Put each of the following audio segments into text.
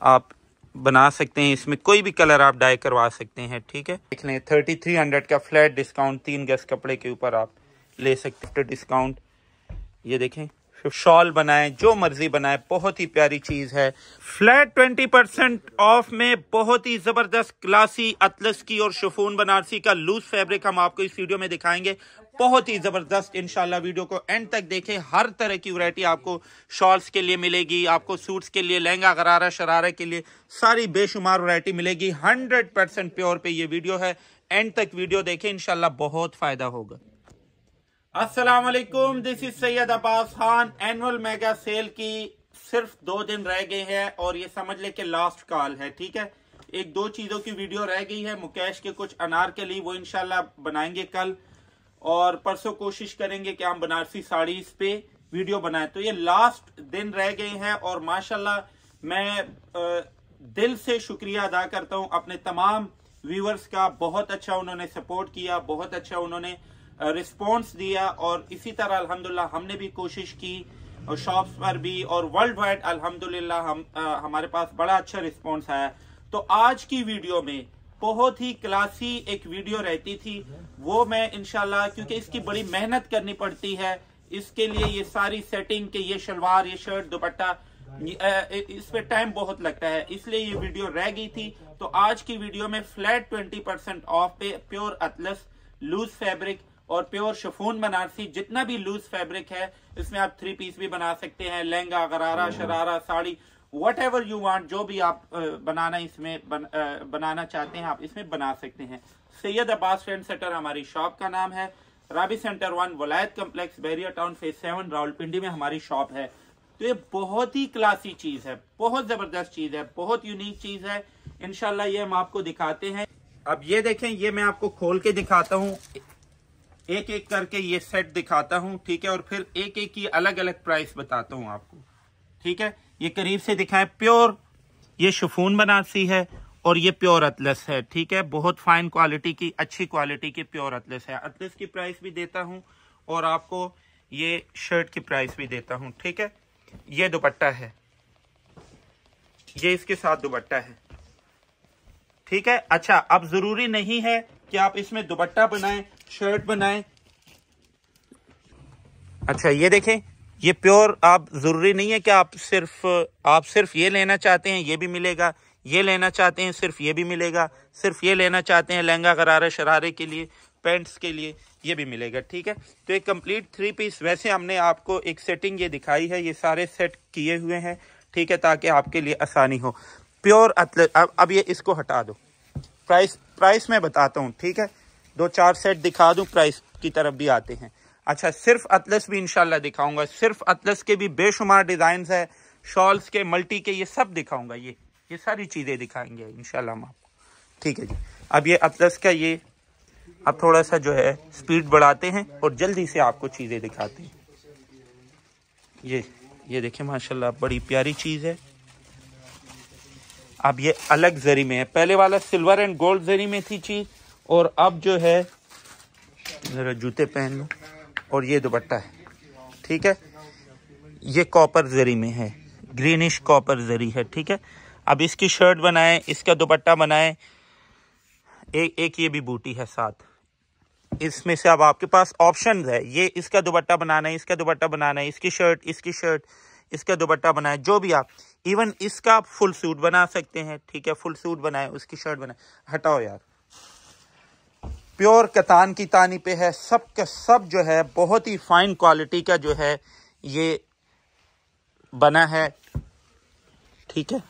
आप बना सकते हैं, इसमें कोई भी कलर आप डाई करवा सकते हैं, ठीक है? देख लें थर्टी थ्री हंड्रेड का फ्लैट डिस्काउंट तीन गज कपड़े के ऊपर आप ले सकते हैं डिस्काउंट ये देखें शॉल बनाए, जो मर्ज़ी बनाए, बहुत ही प्यारी चीज़ है। फ्लैट ट्वेंटी परसेंट ऑफ़ में बहुत ही ज़बरदस्त क्लासी अतलस की और शफून बनारसी का लूज फैब्रिक हम आपको इस वीडियो में दिखाएँगे। बहुत ही ज़बरदस्त इनशाला वीडियो को एंड तक देखें। हर तरह की वैरायटी आपको शॉल्स के लिए मिलेगी, आपको सूट्स के लिए, लहंगा, गरारा, शरारा के लिए सारी बेशुमार वैरायटी मिलेगी। हंड्रेड परसेंट प्योर पे ये वीडियो है। एंड तक वीडियो देखें इनशाला बहुत फ़ायदा होगा। अस्सलाम वालेकुम this is Syed Abbas Khan annual mega sale की सिर्फ़ दो दिन रह गए हैं और ये समझ ले कि लास्ट कॉल है, ठीक है? एक दो चीज़ों की वीडियो रह गई है, मुकेश के कुछ अनार के लिए वो इनशाला बनाएँगे कल और परसों कोशिश करेंगे कि हम बनारसी साड़ी पे वीडियो बनाए। तो ये लास्ट दिन रह गए हैं और माशाल्लाह मैं दिल से शुक्रिया अदा करता हूँ अपने तमाम व्यूवर्स का। बहुत अच्छा उन्होंने सपोर्ट किया, बहुत अच्छा उन्होंने रिस्पॉन्स दिया और इसी तरह अल्हम्दुलिल्लाह हमने भी कोशिश की और शॉप्स पर भी और वर्ल्ड वाइड अल्हम्दुलिल्लाह हम आ, हमारे पास बड़ा अच्छा रिस्पॉन्स आया। तो आज की वीडियो में बहुत ही क्लासी एक वीडियो रहती थी। वो मैं इनशाला क्योंकि इसकी बड़ी मेहनत करनी पड़ती है। इसके लिए ये सारी सेटिंग के ये शलवार ये शर्ट दुपट्टा इस पे टाइम बहुत लगता है। इसलिए ये वीडियो रह गई थी। तो आज की वीडियो में फ्लैट ट्वेंटी परसेंट ऑफ़ पे प्योर अतलस लूज फैब्रिक और प्योर शफून बनारसी जितना भी लूज फैब्रिक है इसमें आप थ्री पीस भी बना सकते हैं lehenga gharara sharara sari whatever you want जो भी आप बनाना इसमें बन, बनाना चाहते हैं आप इसमें बना सकते हैं। सैयद अब्बास फ्रेंड सेंटर हमारी शॉप का नाम है। Rabi centre one Wilayat complex Bahria town phase seven Rawalpindi में हमारी शॉप है। तो ये बहुत ही क्लासी चीज़ है बहुत ज़बरदस्त चीज़ है बहुत यूनिक चीज़ है। इनशाला ये हम आपको दिखाते हैं। अब ये देखें ये मैं आपको खोल के दिखाता हूँ। एक एक करके ये सेट दिखाता हूँ, ठीक है? और फिर एक एक की अलग अलग प्राइस बताता हूँ आपको, ठीक है? ये करीब से दिखाएँ प्योर ये शफून बनारसी है और ये प्योर अतलस है, ठीक है? बहुत फाइन क्वालिटी की, अच्छी क्वालिटी की प्योर अतलस है। अतलस की प्राइस भी देता हूँ और आपको ये शर्ट की प्राइस भी देता हूँ, ठीक है? ये दुपट्टा है। ये इसके साथ दुपट्टा है, ठीक है? अच्छा अब ज़रूरी नहीं है कि आप इसमें दुपट्टा बनाएँ शर्ट बनाए। अच्छा ये देखें, ये प्योर आप, ज़रूरी नहीं है कि आप सिर्फ़ आप सिर्फ़ ये लेना चाहते हैं, ये भी मिलेगा, ये लेना चाहते हैं, सिर्फ़ ये भी मिलेगा, सिर्फ़ ये लेना चाहते हैं लहंगा गरारे शरारे के लिए, पेंट्स के लिए, ये भी मिलेगा, ठीक है? तो एक कंप्लीट थ्री पीस वैसे हमने आपको एक सेटिंग ये दिखाई है, ये सारे सेट किए हुए हैं, ठीक है, ताकि आपके लिए आसानी हो। प्योर अब अब ये इसको हटा दो। प्राइस प्राइस मैं बताता हूँ, ठीक है? दो चार सेट दिखा दूँ प्राइस की तरफ़ भी आते हैं। अच्छा सिर्फ़ अतलस भी इनशाला दिखाऊँगा। सिर्फ़ अतलस के भी बेशुमार डिज़ाइन है शॉल्स के मल्टी के, ये सब दिखाऊँगा। ये ये सारी चीज़ें दिखाएँगे इनशाला हम आपको। ठीक है जी। अब ये अतलस का ये, अब थोड़ा सा जो है स्पीड बढ़ाते हैं और जल्दी से आपको चीज़ें दिखाते हैं। ये ये देखें माशाल्लाह बड़ी प्यारी चीज़ है। अब ये अलग जरी में है। पहले वाला सिल्वर एंड गोल्ड जरी में थी चीज़ और अब जो है जरा जूते पहन लो, और ये दुपट्टा है, ठीक है? ये कॉपर जरी में है, ग्रीनिश कॉपर जरी है, ठीक है? अब इसकी शर्ट बनाए, इसका दुपट्टा बनाए। एक एक ये भी बूटी है साथ। इसमें से अब आपके पास ऑप्शन है। ये इसका दुपट्टा बनाना है, इसका दुपट्टा बनाना है, इसकी शर्ट इसकी शर्ट, इसका दुपट्टा बनाए, जो भी आप। इवन इसका आप फुल सूट बना सकते हैं, ठीक है? फुल सूट बनाए, उसकी शर्ट बनाए। हटाओ यार। प्योर कतान की तानी पे है। सब का सब जो है, बहुत ही फाइन क्वालिटी का जो है, ये बना है। ठीक है?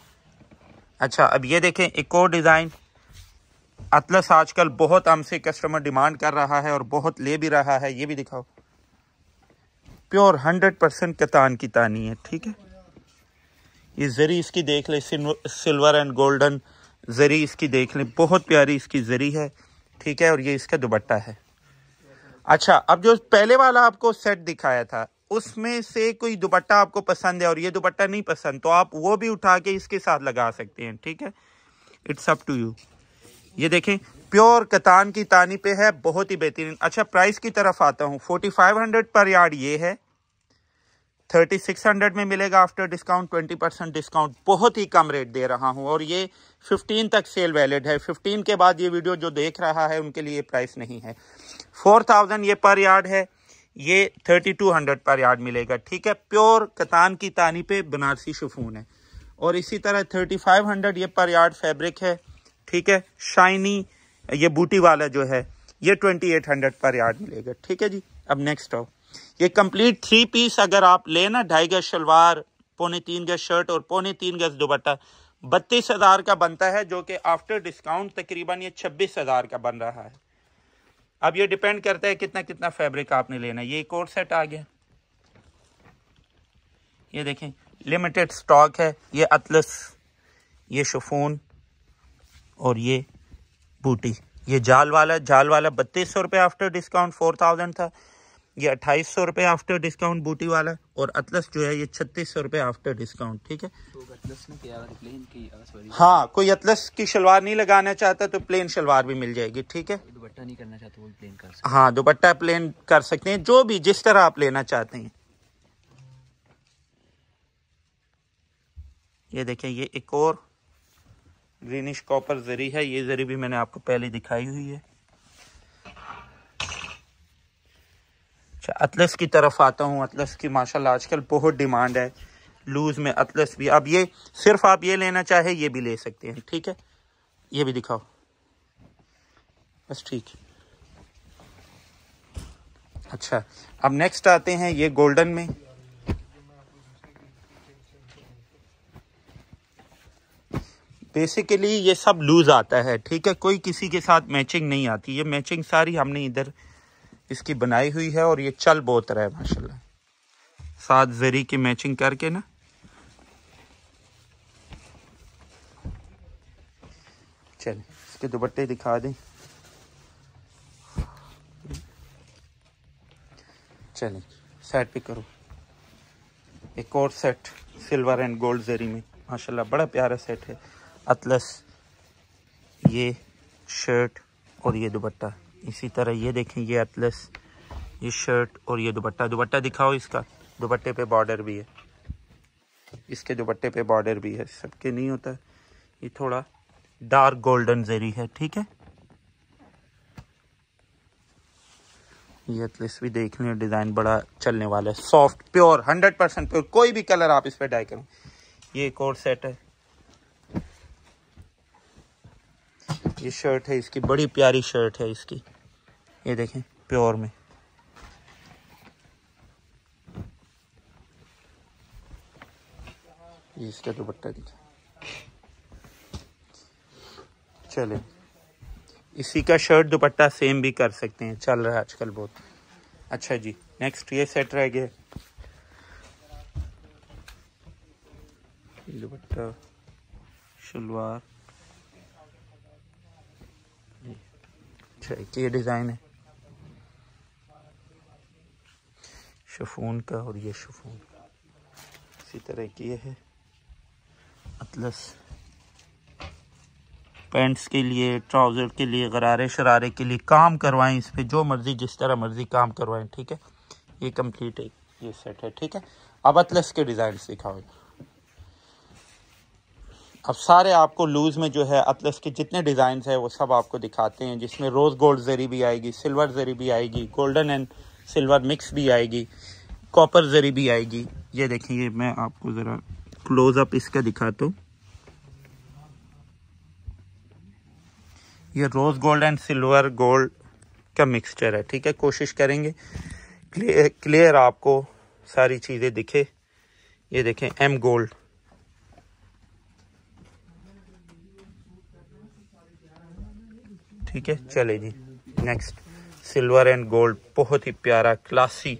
अच्छा अब ये देखें, एक और डिज़ाइन अतलस आजकल बहुत हमसे कस्टमर डिमांड कर रहा है और बहुत ले भी रहा है। ये भी दिखाओ। प्योर हंड्रेड परसेंट कतान की तानी है। ठीक है? ये जरी इसकी देख ले सिल्वर एंड गोल्डन जरी इसकी देख ले। बहुत प्यारी इसकी जरी है। ठीक है, और ये इसका दुबट्टा है। अच्छा अब जो पहले वाला आपको सेट दिखाया था, उसमें से कोई दुपट्टा आपको पसंद है और ये दुपट्टा नहीं पसंद तो आप वो भी उठा के इसके साथ लगा सकते हैं, ठीक है? इट्स अप टू यू ये देखें प्योर कतान की तानी पे है, बहुत ही बेहतरीन। अच्छा प्राइस की तरफ़ आता हूँ। Forty five hundred per yard ये है। थर्टी सिक्स हंड्रेड में मिलेगा after discount twenty percent discount बहुत ही कम रेट दे रहा हूँ। और ये फिफ्टीन तक सेल वैलिड है। फिफ्टीन के बाद ये वीडियो जो देख रहा है, उनके लिए प्राइस नहीं है। फोर थाउज़ेंड ये पर यार्ड है। ये thirty two hundred per yard मिलेगा। ठीक है? प्योर कतान की तानी पे बनारसी शफून है। और इसी तरह थर्टी फाइव हंड्रेड ये पर यार्ड फैब्रिक है। ठीक है? शाइनी ये बूटी वाला जो है, ये twenty eight hundred per yard मिलेगा। ठीक है जी? अब नेक्स्ट आओ। ये कंप्लीट थ्री पीस अगर आप लेना, ढाई गज शलवार, पौने तीन गज शर्ट और पौने तीन गज दुपट्टा, बत्तीस हज़ार का बनता है, जो कि आफ्टर डिस्काउंट तकरीबन ये छब्बीस हज़ार का बन रहा है। अब ये डिपेंड करता है कितना कितना फैब्रिक आपने लेना ये एक और सेट आ गया। ये देखें लिमिटेड स्टॉक है, ये अतलस ये शफून और ये बूटी ये जाल वाला जाल वाला बत्तीस सौ रुपये आफ्टर डिस्काउंट फोर थाउज़ेंड था। ये अट्ठाईस सौ रुपये आफ्टर डिस्काउंट बूटी वाला है और अतलस जो है ये छत्तीस सौ रुपये आफ्टर डिस्काउंट ठीक है? तो हाँ कोई अतलस की शलवार नहीं लगाना चाहता तो प्लेन शलवार भी मिल जाएगी ठीक है? दुपट्टा नहीं करना चाहता वो प्लेन कर सकते हाँ। दुपट्टा प्लेन कर सकते हैं जो भी जिस तरह आप लेना चाहते हैं। ये देखें ये एक और ग्रीनिश कॉपर जरी है ये जरी भी मैंने आपको पहले दिखाई हुई है। अच्छा अतलस की तरफ़ आता हूँ। अतलस की, माशाल्लाह, आजकल बहुत डिमांड है। लूज में अतलस भी। अब ये, सिर्फ़ आप ये लेना चाहे, ये भी ले सकते हैं। ठीक है? ये भी दिखाओ। बस ठीक। अच्छा अब नेक्स्ट आते हैं ये गोल्डन में। बेसिकली ये सब लूज आता है। ठीक है? कोई किसी के साथ मैचिंग नहीं आती। ये मैचिंग सारी हमने इधर इसकी बनाई हुई है और ये चल बहुत रहा है, माशाल्लाह। सात जरी की मैचिंग करके ना। चल, इसके दुपट्टे दिखा दें। चलें सेट पे करो। एक और सेट सिल्वर एंड गोल्ड जरी में। माशाल्लाह, बड़ा प्यारा सेट है। अतलस ये शर्ट और ये दुपट्टा। इसी तरह ये देखें, ये अतलस ये शर्ट और ये दुपट्टा। दुपट्टा दिखाओ इसका। दुपट्टे पे बॉर्डर भी है। इसके दुपट्टे पे बॉर्डर भी है। सबके नहीं होता। ये थोड़ा डार्क गोल्डन जेरी है, ठीक है? ये अतलस भी देख लें डिज़ाइन बड़ा चलने वाला है। Soft pure hundred percent pure कोई भी कलर आप इस पर डाई करें। ये एक और सेट है। ये शर्ट है इसकी, बड़ी प्यारी शर्ट है इसकी। ये देखें, प्योर में। इसका दुपट्टा दिखा। चले। इसी का शर्ट दुपट्टा सेम भी कर सकते हैं, चल रहा है आजकल बहुत। अच्छा जी नेक्स्ट ये सेट रह गया। दुपट्टा, शलवार। अच्छा ये डिज़ाइन है। शफून का और ये शफून। इसी तरह की है। अतलस पैंट्स के लिए, ट्राउज़र के लिए, गरारे शरारे के लिए काम करवाएँ इस पर जो मर्ज़ी, जिस तरह मर्ज़ी काम करवाएँ, ठीक है? ये कंप्लीट है, ये सेट है, ठीक है? अब अतलस के डिज़ाइन दिखाओ अब सारे आपको लूज में जो है अतलस के जितने डिज़ाइन है, वो सब आपको दिखाते हैं, जिसमें रोज़ गोल्ड जरी भी आएगी, सिल्वर जरी भी आएगी, गोल्डन एंड सिल्वर मिक्स भी आएगी, कॉपर जरी भी आएगी। ये देखिए मैं आपको ज़रा क्लोज अप इसका दिखाता हूँ। ये rose gold and silver gold का मिक्सचर है, ठीक है? कोशिश करेंगे। क्लियर आपको सारी चीज़ें दिखे। ये देखें एम गोल्ड ठीक है? चले जी नेक्स्ट सिल्वर एंड गोल्ड बहुत ही प्यारा क्लासी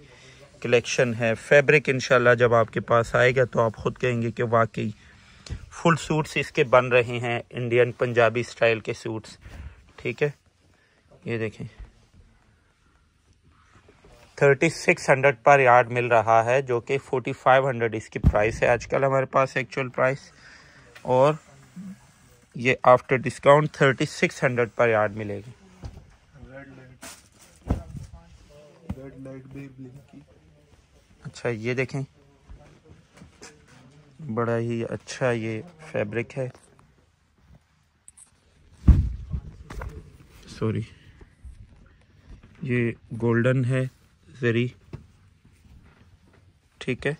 कलेक्शन है। फैब्रिक इंशाल्लाह जब आपके पास आएगा तो आप खुद कहेंगे कि वाकई फुल सूट्स इसके बन रहे हैं इंडियन पंजाबी स्टाइल के सूट्स ठीक है? ये देखें। Thirty six hundred per yard मिल रहा है, जो कि फोर्टी फाइव हंड्रेड इसकी प्राइस है। आजकल हमारे पास एक्चुअल प्राइस और ये after discount thirty six hundred per yard मिलेगी। अच्छा ये देखें। बड़ा ही अच्छा ये फैब्रिक है। सॉरी ये गोल्डन है जरी ठीक है।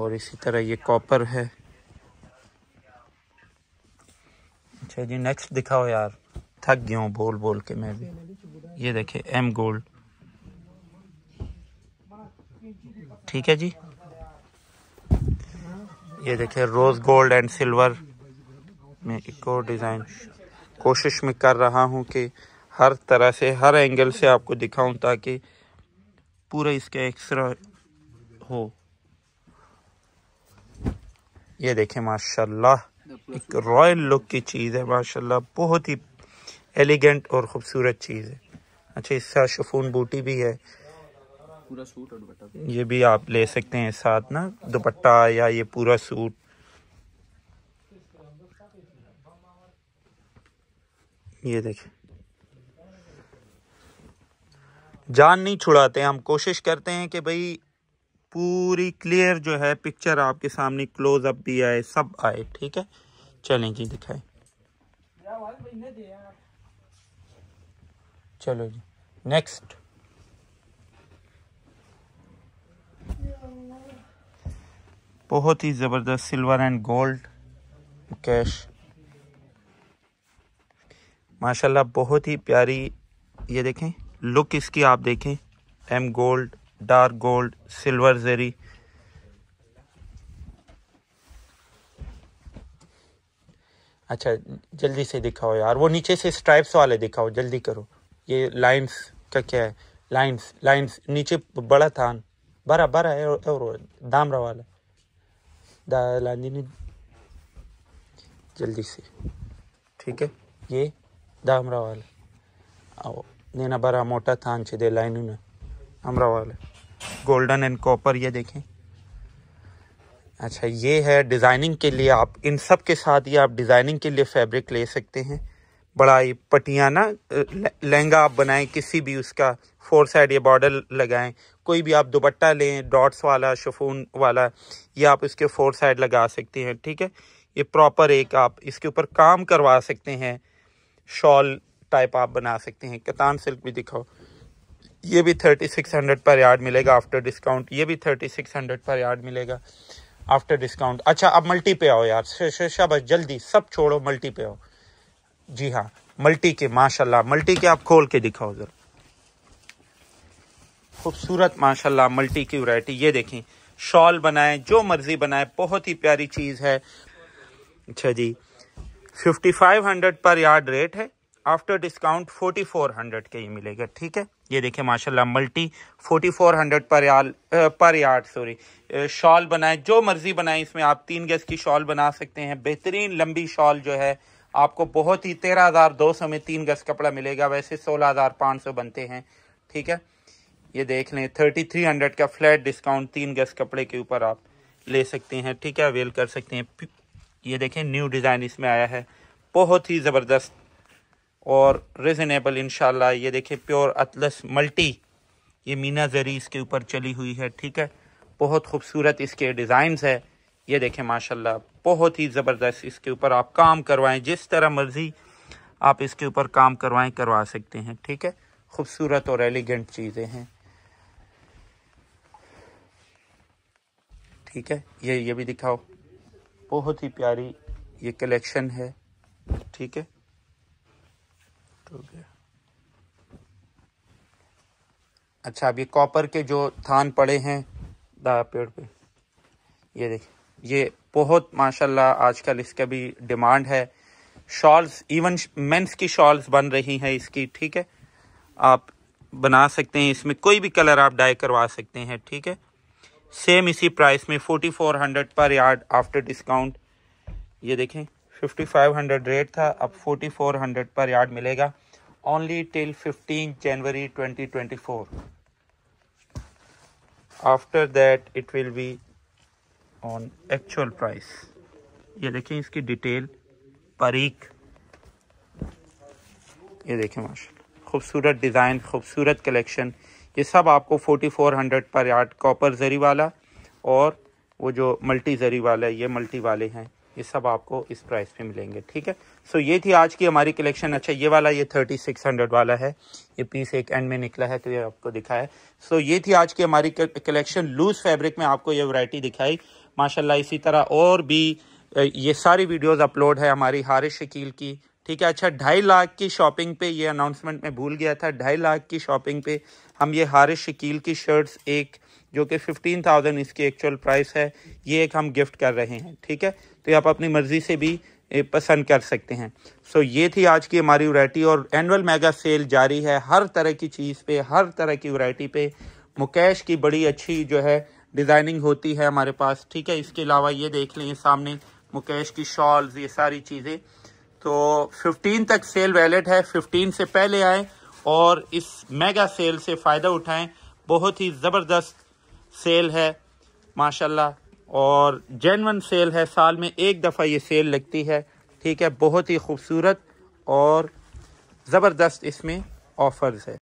और इसी तरह ये कॉपर है। अच्छा जी नेक्स्ट दिखाओ यार। थक गया हूँ बोल बोल के मैं भी। ये देखे एम गोल्ड ठीक है जी? ये देखे रोज गोल्ड एंड सिल्वर में एक और डिज़ाइन कोशिश में कर रहा हूँ कि हर तरह से, हर एंगल से आपको दिखाऊँ ताकि पूरा इसका एक्सरा हो। ये देखें, माशाल्लाह। एक रॉयल लुक की चीज़ है माशाल्लाह बहुत ही एलिगेंट और ख़ूबसूरत चीज़ है। अच्छा इसका शफून बूटी भी है। पूरा सूट और दुपट्टा ये भी आप ले सकते हैं साथ ना दुपट्टा या ये पूरा सूट ये देखें। जान नहीं छुड़ाते हम कोशिश करते हैं कि भाई पूरी क्लियर जो है पिक्चर आपके सामने क्लोज अप भी आए सब आए, ठीक है? चलें जी, दिखाए। चलो जी नेक्स्ट बहुत ही ज़बरदस्त सिल्वर एंड गोल्ड कैश माशाल्लाह, बहुत ही प्यारी, ये देखें लुक इसकी आप देखें M gold dark gold silver जेरी। अच्छा जल्दी से दिखाओ यार। वो नीचे से स्ट्राइप्स वाले दिखाओ जल्दी करो। ये लाइंस का क्या है? लाइंस लाइंस नीचे बड़ा थान। बड़ा बड़ा और दामरा वाला। दा जल्दी से। ठीक है। ये दा वाले। नेना बड़ा मोटा थान दे लाइन ने अमरा वाले गोल्डन एंड कॉपर ये देखें। अच्छा ये है डिज़ाइनिंग के लिए आप, इन सब के साथ ये आप डिज़ाइनिंग के लिए फैब्रिक ले सकते हैं। बड़ा ये पटिया ना लहंगा आप बनाएँ, किसी भी उसका फोर साइड ये बॉर्डर लगाएँ, कोई भी आप दुपट्टा लें डॉट्स वाला शफून वाला, ये आप इसके फोर साइड लगा सकते हैं, ठीक है? ये प्रॉपर एक आप इसके ऊपर काम करवा सकते हैं शॉल टाइप आप बना सकते हैं, कतान सिल्क भी दिखाओ। ये भी thirty six hundred per yard मिलेगा आफ्टर डिस्काउंट ये भी thirty six hundred per yard मिलेगा आफ्टर डिस्काउंट अच्छा अब मल्टी पे आओ यार। शाबाश, जल्दी, सब छोड़ो मल्टी पे आओ। जी हाँ मल्टी के, माशाल्लाह मल्टी के आप खोल के दिखाओ जरा। खूबसूरत, माशाल्लाह मल्टी की वैरायटी ये देखें शॉल बनाए, जो मर्ज़ी बनाए, बहुत ही प्यारी चीज़ है। अच्छा जी fifty five hundred per yard rate है। After discount forty four hundred के ही मिलेगा, ठीक है? ये देखिए, माशाल्लाह multi forty four hundred per yard per yard sorry shawl बनाए, जो मर्ज़ी बनाए, इसमें आप तीन गज की शॉल बना सकते हैं। बेहतरीन लंबी शॉल जो है, आपको बहुत ही तेरह हज़ार दो सौ में तीन गज कपड़ा मिलेगा। वैसे सोलह हज़ार पाँच सौ बनते हैं, ठीक है? ये देख लें थर्टी थ्री हंड्रेड का फ्लैट डिस्काउंट तीन गज कपड़े के ऊपर आप ले सकते हैं, ठीक है? अवेल कर सकते हैं। ये देखें न्यू डिज़ाइन इसमें आया है। बहुत ही ज़बरदस्त और रिजनेबल इनशाला ये देखें प्योर अतलस मल्टी ये मीना जरी इसके ऊपर चली हुई है, ठीक है? बहुत खूबसूरत इसके डिज़ाइंस है। ये देखें माशाल्लाह, बहुत ही ज़बरदस्त इसके ऊपर आप काम करवाएँ, जिस तरह मर्ज़ी आप इसके ऊपर काम करवाएँ, करवा सकते हैं, ठीक है? खूबसूरत और एलिगेंट चीज़ें हैं। ठीक है? ये ये भी दिखाओ। बहुत ही प्यारी ये कलेक्शन है, ठीक है? तो गया अच्छा अब ये कॉपर के जो थान पड़े हैं, दा पेड़ पे, ये देखिए ये बहुत माशाल्लाह आजकल इसका भी डिमांड है। शॉल्स, इवन मेंस की शॉल्स बन रही हैं इसकी, ठीक है? आप बना सकते हैं इसमें, कोई भी कलर आप डाई करवा सकते हैं, ठीक है? सेम इसी प्राइस में, forty four hundred per yard after discount. ये देखें, फिफ्टी फाइव हंड्रेड रेट था, अब forty four hundred per yard मिलेगा। Fifteen January twenty twenty four after that it will be on actual price ये देखें इसकी डिटेल परीक ये देखें माशा खूबसूरत डिज़ाइन खूबसूरत कलेक्शन ये सब आपको forty four hundred per yard copper जरी वाला और वो जो मल्टी जरी वाला है, ये मल्टी वाले हैं। ये सब आपको इस प्राइस पे मिलेंगे, ठीक है? सो ये थी आज की हमारी कलेक्शन अच्छा ये वाला, ये थर्टी सिक्स हंड्रेड वाला है। ये पीस एक एंड में निकला है तो ये आपको दिखा है सो ये थी आज की हमारी कलेक्शन लूज फैब्रिक में आपको ये वैरायटी दिखाई। माशाल्लाह, इसी तरह और भी ये सारी वीडियोस अपलोड है हमारी हारिश शकील की, ठीक है? अच्छा ढाई लाख की शॉपिंग पे ये अनाउंसमेंट में भूल गया था। ढाई लाख की शॉपिंग पे हम ये हारिश शकील की शर्ट्स एक जो कि फिफ्टीन थाउज़ेंड इसकी एक्चुअल प्राइस है, ये एक हम गिफ्ट कर रहे हैं, ठीक है? तो आप अपनी मर्ज़ी से भी पसंद कर सकते हैं। सो ये थी आज की हमारी वैरायटी और एनुअल मेगा सेल जारी है हर तरह की चीज़ पे, हर तरह की वैरायटी पे। मुकेश की बड़ी अच्छी जो है डिज़ाइनिंग होती है हमारे पास, ठीक है? इसके अलावा ये देख लें सामने मुकेश की शॉल्स ये सारी चीज़ें। तो 15 तक सेल वैलिड है 15 से पहले आए और इस मेगा सेल से फ़ायदा उठाएँ। बहुत ही ज़बरदस्त सेल है, माशाल्लाह, और जेनवन सेल है। साल में एक दफ़ा ये सेल लगती है, ठीक है? बहुत ही खूबसूरत और ज़बरदस्त इसमें ऑफर्स है।